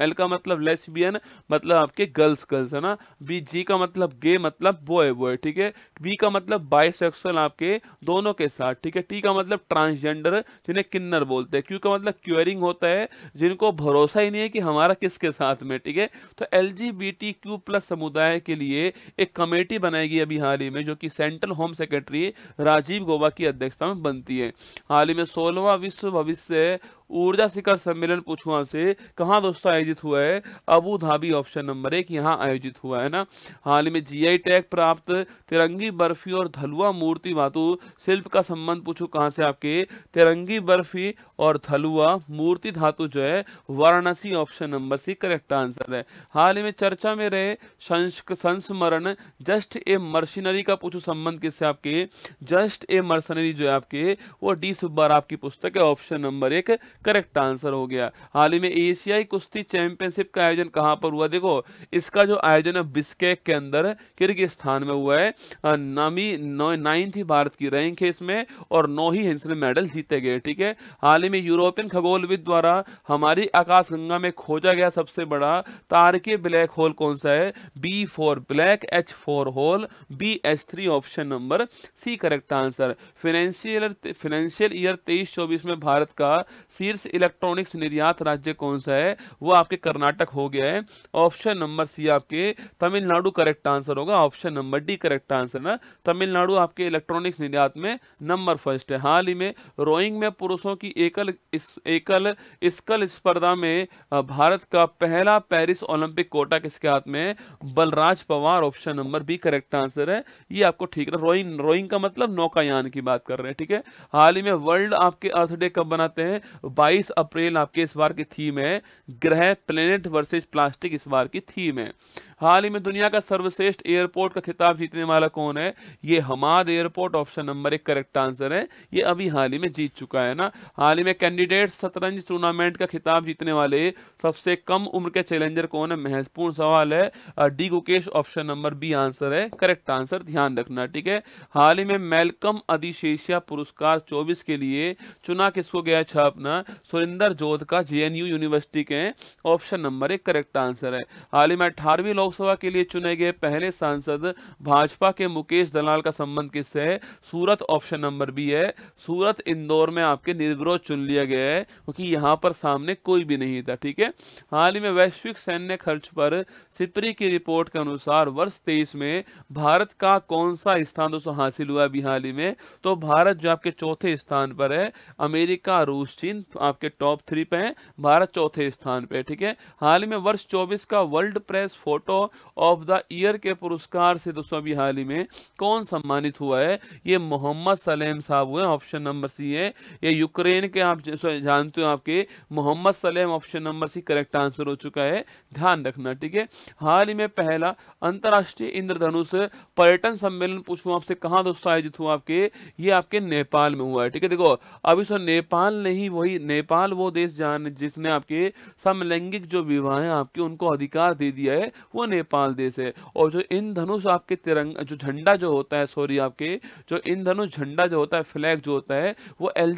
एल का मतलब लेस्बियन मतलब आपके गर्ल्स गर्ल्स है ना? बी जी का मतलब गे मतलब बॉय बॉय ठीक है? बी का मतलब बाइसेक्सुअल आपके दोनों के साथ, ठीक है? टी का मतलब ट्रांसजेंडर जिन्हें किन्नर बोलते हैं। क्यू का मतलब क्यूरिंग होता है, जिनको भरोसा ही नहीं है कि हमारा किसके साथ में, ठीक है? तो L G B T Q plus समुदाय के लिए एक कमेटी बनाएगी अभी हाल ही में, जो कि central home secretary Rajiv Gauba की अध्यक्षता में बनती है। हाल ही में सोलहवा विश्व भविष्य ऊर्जा शिखर सम्मेलन पूछुआ से कहाँ दोस्तों आयोजित हुआ है? अबू धाबी ऑप्शन नंबर एक यहाँ आयोजित हुआ है ना? हाल ही में जीआई टैग प्राप्त तिरंगी बर्फ़ी और धलुआ मूर्ति धातु शिल्प का संबंध पूछू कहाँ से आपके? तिरंगी बर्फ़ी और धलुआ मूर्ति धातु जो है, Varanasi option number C correct answer है। हाल ही में चर्चा में रहे संस्मरण जस्ट ए मर्शनरी का पूछो संबंध किससे आपके? जस्ट ए मर्शनरी जो है आपके, वो डी सुब्बार आपकी पुस्तक है, ऑप्शन नंबर एक करेक्ट आंसर हो गया। हाल ही में एशियाई कुश्ती चैंपियनशिप का आयोजन कहाँ पर हुआ? देखो, इसका जो आयोजन है बिस्केक के अंदर किर्गिस्तान में हुआ है। नामी नाइन्थ ही भारत की रैंक है इसमें और नौ ही इसमें मेडल जीते गए, ठीक है? हाल ही में यूरोपियन खगोलविद द्वारा हमारी आकाश गंगा में खोजा गया सबसे बड़ा तारकीय ब्लैक होल कौन सा है? B four black, H four hole, B H three option number, C correct answer. Financial financial year तेईस चौबीस में भारत का शीर्ष इलेक्ट्रॉनिक्स निर्यात राज्य कौन सा है? वो आपके कर्नाटक हो गया है। ऑप्शन नंबर सी आपके तमिलनाडु करेक्ट आंसर होगा। Option number D correct answer ना? तमिलनाडु आपके इलेक्ट्रॉनिक्स निर्यात में नंबर फ़र्स्ट है। हाल ही में रोइंग में पुरुषों की एकल इस, एकल स्कल स्पर्धा में भारत का पहला पेरिस ओलंपिक कोटा किसके हाथ में Balraj Pawar. Option number B correct answer है। ये आपको ठीक है रोइंग रोइंग का मतलब नौकायान की बात कर रहे हैं, ठीक है? हाल ही में वर्ल्ड आपके अर्थ डे कब बनाते हैं? 22 अप्रैल आपके इस बार की थीम है, ग्रह प्लेनेट वर्सेज प्लास्टिक इस बार की थीम है। हाल ही में दुनिया का सर्वश्रेष्ठ एयरपोर्ट का खिताब जीतने वाला कौन है? ये हमाद एयरपोर्ट, ऑप्शन नंबर एक, करेक्ट आंसर है। ये अभी हाल ही में जीत चुका है ना? हाल ही में कैंडिडेट शतरंज टूर्नामेंट का खिताब जीतने वाले सबसे कम उम्र के चैलेंजर कौन है? महत्वपूर्ण सवाल है। D Gukesh, option number B answer है। करेक्ट आंसर, ध्यान रखना, ठीक है? हाल ही में मेलकम अधिशेषिया पुरस्कार चौबीस के लिए चुना किसको गया छापना सुरेंद्र जोध का, जेएनयू यूनिवर्सिटी के ऑप्शन नंबर एक, करेक्ट आंसर है। हाल ही में अठारहवीं लोकसभा के लिए चुने गए पहले सांसद भाजपा के मुकेश दलाल का संबंध किससे है? सूरत ऑप्शन नंबर बी है। सूरत इंदौर में आपके निर्विरोध चुन लिया गया है, क्योंकि यहाँ पर सामने कोई भी नहीं था, ठीक है? हाल ही में वैश्विक सैन्य खर्च पर सिपरी की रिपोर्ट के अनुसार वर्ष तेईस में भारत का कौन सा स्थान दोस्तों हासिल हुआ अभी हाल ही में? तो भारत जो आपके चौथे स्थान पर है, अमेरिका, रूस, चीन, आपके टॉप थ्री पे है, भारत चौथे स्थान पे ठीक है? हाल ही में वर्ष चौबीस का world press photo of the year के पुरस्कार से दोस्तों अभी हाल ही में कौन सम्मानित हुआ है ये मोहम्मद सलेम साहब हुए ऑप्शन नंबर सी है ये यूक्रेन के आप जानते हो आपके Mohammed Salem option number C correct answer हो चुका है ध्यान रखना ठीक है हाल ही में पहला अंतरराष्ट्रीय इंद्रधनुष पर्यटन सम्मेलन पूछू आपसे कहा दोस्तों आयोजित हुआ आपके ये आपके नेपाल में हुआ है ठीक है देखो अभी सो नेपाल नहीं वही नेपाल वो देश जान जिसने आपके समलैंगिक जो विवाह है आपके उनको अधिकार दे दिया है वो नेपाल देश है। और जो इन धनुष आपके तिरंगा, जो झंडा जो होता है सॉरी आपके, जो इन धनुष झंडा जो होता है फ्लैग जो होता है, वो एल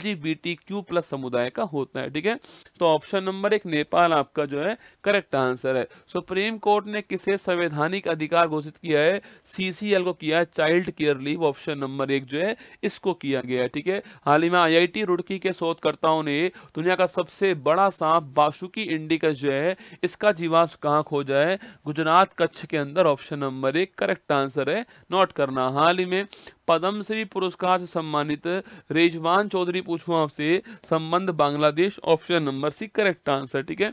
प्लस समुदाय का होता है, ठीक है? तो ऑप्शन नंबर एक, नेपाल आपका जो है करेक्ट आंसर है। सुप्रीम कोर्ट ने किसे संवैधानिक अधिकार घोषित किया है? सीसीएल को किया है child care leave option number एक जो है, इसको किया गया है, ठीक है? हाल ही में आईआईटी रुड़की के शोधकर्ताओं ने दुनिया का सबसे बड़ा सांप बाशुकी इंडिकस जो है, इसका जीवाश्म कहाँ खोजा है? गुजरात कच्छ के अंदर ऑप्शन नंबर एक करेक्ट आंसर है। नोट करना, हाल ही में पद्मश्री पुरस्कार से सम्मानित रेजवान चौधरी पूछू आपसे, संबंध Bangladesh option number C correct answer ठीक है?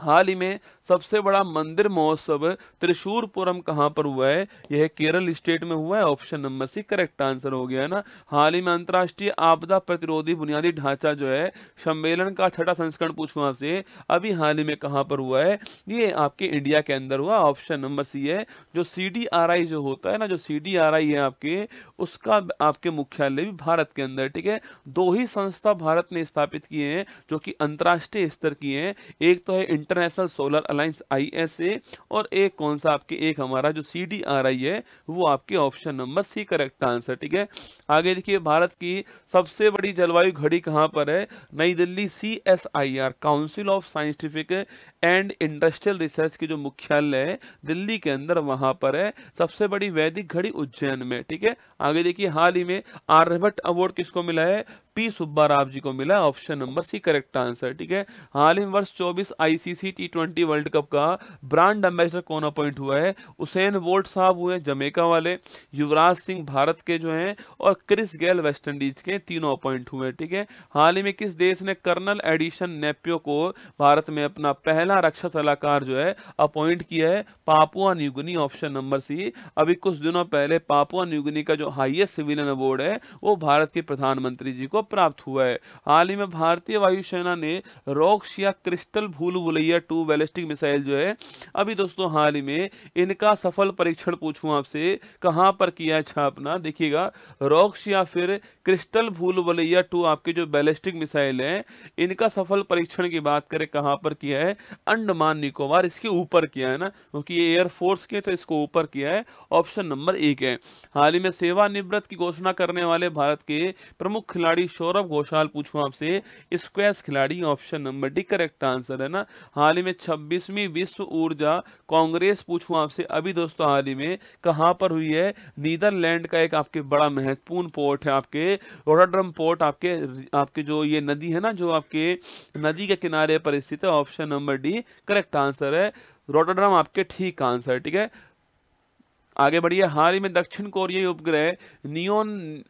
हाल ही में सबसे बड़ा मंदिर महोत्सव त्रिशूरपुरम कहाँ पर हुआ है? यह केरल स्टेट में हुआ है? Option number C, correct answer हो गया है ना? हाल ही में अंतर्राष्ट्रीय आपदा प्रतिरोधी बुनियादी ढांचा जो है, सम्मेलन का छठा संस्करण पूछू आपसे, अभी हाल ही में कहाँ पर हुआ है? ये आपके इंडिया के अंदर हुआ। ऑप्शन नंबर सी है, जो सीडीआरआई जो होता है ना, जो सीडीआरआई है आपके, उसका आपके मुख्यालय भी भारत के अंदर, ठीक है? दो ही संस्था भारत ने स्थापित किए हैं, जो कि अंतर्राष्ट्रीय स्तर की है। एक तो है इंटरनेशनल सोलर अलायंस आईएसए और एक कौन सा आपके, एक हमारा जो सी डी आर आई है, वो आपके option number C correct answer ठीक है? आगे देखिए, भारत की सबसे बड़ी जलवायु घड़ी कहाँ पर है? New Delhi C S I R council of scientific and industrial research की जो मुख्यालय है, दिल्ली के अंदर वहाँ पर है। सबसे बड़ी वैदिक घड़ी उज्जैन में, ठीक है? आगे देखिए, हाल ही में आर्यभट्ट अवार्ड किसको मिला है? पी सुब्बा जी को मिला option number C correct answer ठीक है? हाल ही वर्ष 24 ICC T twenty world cup का ब्रांड एम्बेसडर कौन अपॉइंट हुआ है? उसेन वोल्ट साहब हुए जमेका वाले। युवराज सिंह भारत के जो हैं और क्रिस गेल वेस्ट इंडीज के तीनों अपॉइंट हुए ठीक है? हाल ही में किस देश ने कर्नल एडिशन नेपियो को भारत में अपना पहला रक्षा सलाहकार जो है अपॉइंट किया है? Papua New Guinea option number C अभी कुछ दिनों पहले पापुआ न्यूगनी का जो हाईएस्ट सिविलियन अवार्ड है, वो भारत के प्रधानमंत्री जी को प्राप्त हुआ है। हाल ही में भारतीय वायुसेना ने रॉक्स या क्रिस्टल भूल भुलैया टू बैलिस्टिक मिसाइल जो है, अभी दोस्तों हाल ही में इनका सफल परीक्षण पूछूँ आपसे, कहाँ पर किया छापना? देखिएगा, रॉक्स या फिर क्रिस्टल भूल भुलैया टू आपके जो बैलिस्टिक मिसाइल है, इनका सफल परीक्षण की बात करें, कहाँ पर किया है? अंडमान निकोबार, इसके ऊपर किया है ना, क्योंकि ये एयरफोर्स के तो इसको ऊपर किया है, ऑप्शन नंबर एक है। हाल ही में सेवानिवृत्त की घोषणा करने वाले भारत के प्रमुख खिलाड़ी सौरभ घोषाल पूछूँ आपसे स्क्वैश खिलाड़ी option number D, correct answer है ना? हाल ही में छब्बीसवीं विश्व ऊर्जा कांग्रेस पूछूँ आपसे, अभी दोस्तों हाल ही में कहाँ पर हुई है? नीदरलैंड का एक आपके बड़ा महत्वपूर्ण पोर्ट है आपके रोडाड्रम पोर्ट आपके आपके जो ये नदी है ना, जो आपके नदी के किनारे पर स्थित है, option number D, correct answer है। रोडाड्रम आपके ठीक आंसर, ठीक है? आगे बढ़िए, हाल ही में दक्षिण कोरियाई उपग्रह नियोन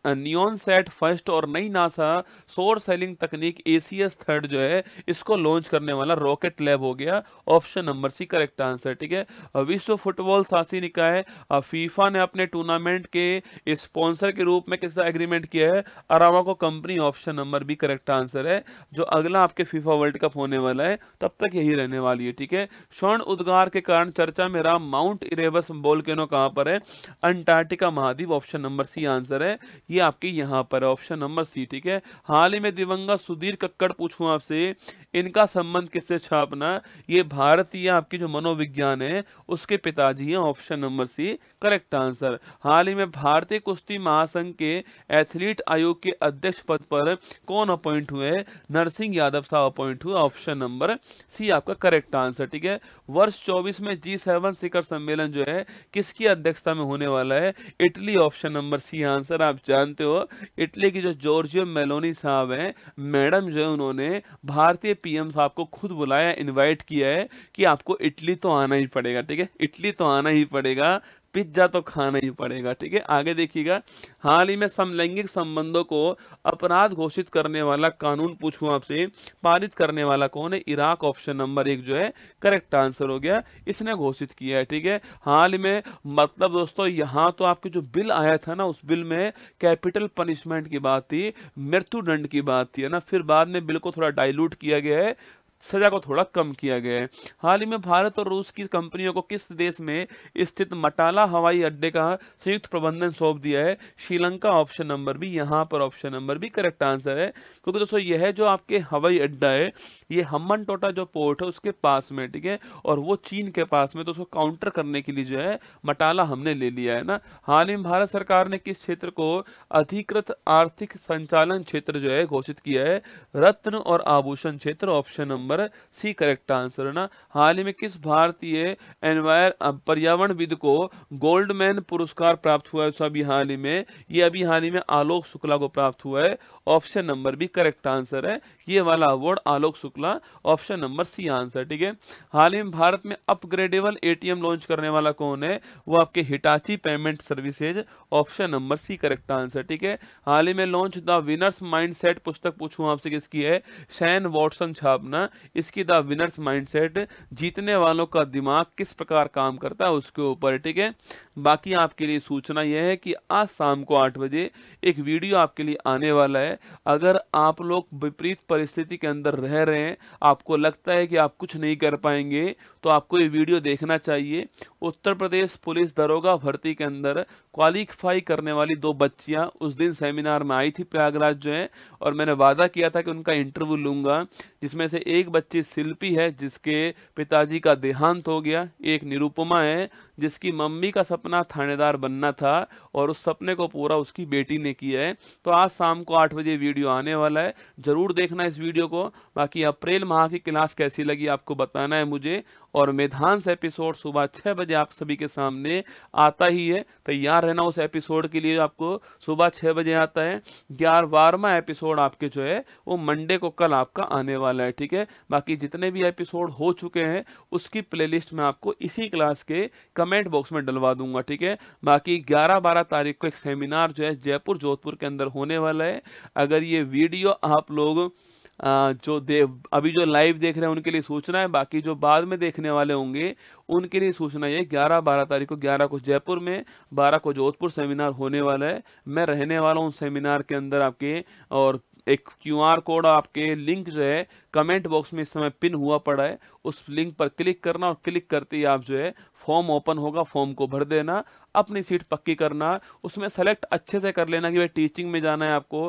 नियोन सेट फ़र्स्ट और नई नासा सोर सेलिंग तकनीक एसीएस थर्ड जो है, इसको लॉन्च करने वाला रॉकेट लैब हो गया। Option number C correct answer ठीक है? विश्व फुटबॉल शासी निकाय फीफा ने अपने टूर्नामेंट के स्पॉन्सर के रूप में किसका एग्रीमेंट किया है? Arava company option number B correct answer है। जो अगला आपके फीफा वर्ल्ड कप होने वाला है, तब तक यही रहने वाली है, ठीक है? स्वर्ण उद्गार के कारण चर्चा में रहा माउंट इरेबस बोलकेनो कहाँ पर है। अंटार्कटिका महाद्वीप ऑप्शन नंबर सी आंसर है। ये आपके यहाँ पर है ऑप्शन नंबर सी ठीक है? हाल ही में दिवंगत सुधीर कक्कड़ पूछूँ आपसे, इनका संबंध किससे छापना? ये भारतीय आपकी जो मनोविज्ञान है, उसके पिताजी हैं option number C correct answer हाल ही में भारतीय कुश्ती महासंघ के एथलीट आयोग के अध्यक्ष पद पर कौन अपॉइंट हुए? नरसिंह यादव साहब अपॉइंट हुए ऑप्शन नंबर सी आपका करेक्ट आंसर ठीक है? वर्ष 24 में जी सेवन शिखर सम्मेलन जो है, किसकी अध्यक्षता में होने वाला है। Italy option number C answer, आप जानते हो। इटली की जो जॉर्जियो मेलोनी साहब हैं, मैडम जो है, उन्होंने भारतीय पीएम साहब को खुद बुलाया इनवाइट किया है कि आपको इटली तो आना ही पड़ेगा, ठीक है? इटली तो आना ही पड़ेगा। पिज्जा तो खाना ही पड़ेगा, ठीक है? आगे देखिएगा, हाल ही में समलैंगिक संबंधों को अपराध घोषित करने वाला कानून पूछूँ आपसे, पारित करने वाला कौन है? इराक ऑप्शन नंबर एक जो है, करेक्ट आंसर हो गया, इसने घोषित किया है, ठीक है? हाल में मतलब दोस्तों, यहाँ तो आपके जो बिल आया था ना, उस बिल में कैपिटल पनिशमेंट की बात थी मृत्यु दंड की बात थी ना? फिर बाद में बिल को थोड़ा डाइल्यूट किया गया है सजा को थोड़ा कम किया गया है। हाल ही में भारत और रूस की कंपनियों को किस देश में स्थित मटाला हवाई अड्डे का संयुक्त प्रबंधन सौंप दिया है? श्रीलंका ऑप्शन नंबर भी यहाँ पर option number B correct answer है। क्योंकि दोस्तों, यह जो आपके हवाई अड्डा है, ये हमन टोटा जो पोर्ट है, उसके पास में, ठीक है? और वो चीन के पास में तो उसको काउंटर करने के लिए जो है, मटाला हमने ले लिया है ना? हाल ही में भारत सरकार ने किस क्षेत्र को अधिकृत आर्थिक संचालन क्षेत्र जो है, घोषित किया है? रत्न और आभूषण क्षेत्र, option number C correct answer है ना। हाल ही में किस भारतीय एनवायर पर्यावरणविद को गोल्डमैन पुरस्कार प्राप्त हुआ है? अभी हाल ही में, ये अभी हाल ही में आलोक शुक्ला को प्राप्त हुआ है। Option number B correct answer है। ये वाला award Alok Shukla, option number C answer, ठीक है? हाल ही में भारत में अपग्रेडेबल एटीएम लॉन्च करने वाला कौन है? वो आपके Hitachi payment services option number C correct answer, ठीक है? हाल ही में लॉन्च द विनर्स माइंडसेट पुस्तक पूछू आपसे किसकी है? शैन वॉटसन छापना। इसकी द विनर्स माइंडसेट जीतने वालों का दिमाग किस प्रकार काम करता है उसके ऊपर, ठीक है? बाकी आपके लिए सूचना यह है कि आज शाम को आठ बजे एक वीडियो आपके लिए आने वाला है। अगर आप लोग विपरीत परिस्थिति के अंदर रह रहे हैं, आपको लगता है कि आप कुछ नहीं कर पाएँगे तो आपको ये वीडियो देखना चाहिए। उत्तर प्रदेश पुलिस दरोगा भर्ती के अंदर क्वालिफाई करने वाली दो बच्चियाँ उस दिन सेमिनार में आई थी, प्रयागराज जो है, और मैंने वादा किया था कि उनका इंटरव्यू लूँगा, जिसमें से एक बच्ची शिल्पी है, जिसके पिताजी का देहांत हो गया, एक निरुपमा है, जिसकी मम्मी का सपना थानेदार बनना था, और उस सपने को पूरा उसकी बेटी ने किया है। तो आज शाम को आठ बजे वीडियो आने वाला है, ज़रूर देखना इस वीडियो को। बाकी अप्रैल माह की क्लास कैसी लगी आपको बताना है मुझे और मेधांस एपिसोड सुबह छह बजे आप सभी के सामने आता ही है। तैयार रहना उस एपिसोड के लिए आपको सुबह छह बजे आता है। ग्यारहवा एपिसोड आपके जो है, वो मंडे को कल आपका आने वाला है, ठीक है? बाकी जितने भी एपिसोड हो चुके हैं, उसकी प्लेलिस्ट में आपको इसी क्लास के कमेंट बॉक्स में डलवा दूँगा, ठीक है? बाकी ग्यारह बारह तारीख को एक सेमिनार जो है जयपुर जोधपुर के अंदर होने वाला है। अगर ये वीडियो आप लोग जो दे, अभी जो लाइव देख रहे हैं, उनके लिए सूचना है। बाकी जो बाद में देखने वाले होंगे, उनके लिए सूचना ये ग्यारह बारह तारीख को, ग्यारह को जयपुर में, बारह को जोधपुर सेमिनार होने वाला है। मैं रहने वाला हूँ सेमिनार के अंदर आपके, और एक क्यूआर कोड आपके लिंक जो है कमेंट बॉक्स में इस समय पिन हुआ पड़ा है। उस लिंक पर क्लिक करना और क्लिक करते ही आप जो है फॉर्म ओपन होगा फॉर्म को भर देना। अपनी सीट पक्की करना उसमें सेलेक्ट अच्छे से कर लेना कि भाई टीचिंग में जाना है आपको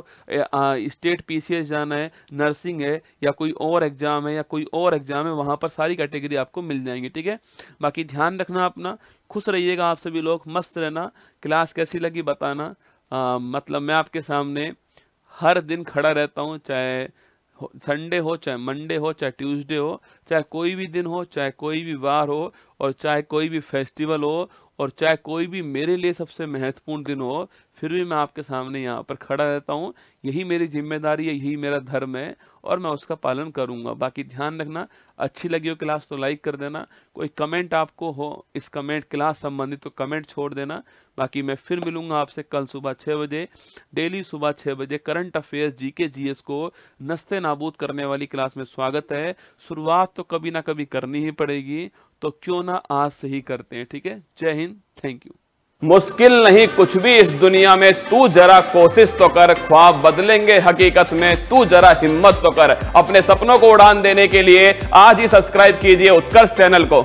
स्टेट पीसीएस जाना है नर्सिंग है या कोई और एग्ज़ाम है या कोई और एग्ज़ाम है वहाँ पर सारी कैटेगरी आपको मिल जाएँगी ठीक है? बाकी ध्यान रखना अपना खुश रहिएगा आप सभी लोग मस्त रहना क्लास कैसी लगी बताना आ, मतलब मैं आपके सामने हर दिन खड़ा रहता हूँ चाहे संडे हो चाहे मंडे हो चाहे ट्यूसडे हो चाहे कोई भी दिन हो चाहे कोई भी वार हो और चाहे कोई भी फेस्टिवल हो और चाहे कोई भी मेरे लिए सबसे महत्वपूर्ण दिन हो, फिर भी मैं आपके सामने यहाँ पर खड़ा रहता हूँ। यही मेरी ज़िम्मेदारी है, यही मेरा धर्म है और मैं उसका पालन करूँगा। बाकी ध्यान रखना, अच्छी लगी हो क्लास तो लाइक कर देना। कोई कमेंट आपको हो, इस कमेंट क्लास संबंधित तो कमेंट छोड़ देना। बाकी मैं फिर मिलूँगा आपसे कल सुबह छः बजे, डेली सुबह छः बजे। करंट अफेयर्स जीके जीएस को नस्ते नाबूद करने वाली क्लास में स्वागत है। शुरुआत तो कभी ना कभी करनी ही पड़ेगी। तो क्यों ना आज से ही करते हैं, ठीक है? जय हिंद थैंक यू मुश्किल नहीं कुछ भी इस दुनिया में, तू जरा कोशिश तो कर, ख्वाब बदलेंगे हकीकत में, तू जरा हिम्मत तो कर, अपने सपनों को उड़ान देने के लिए आज ही सब्सक्राइब कीजिए उत्कर्ष चैनल को।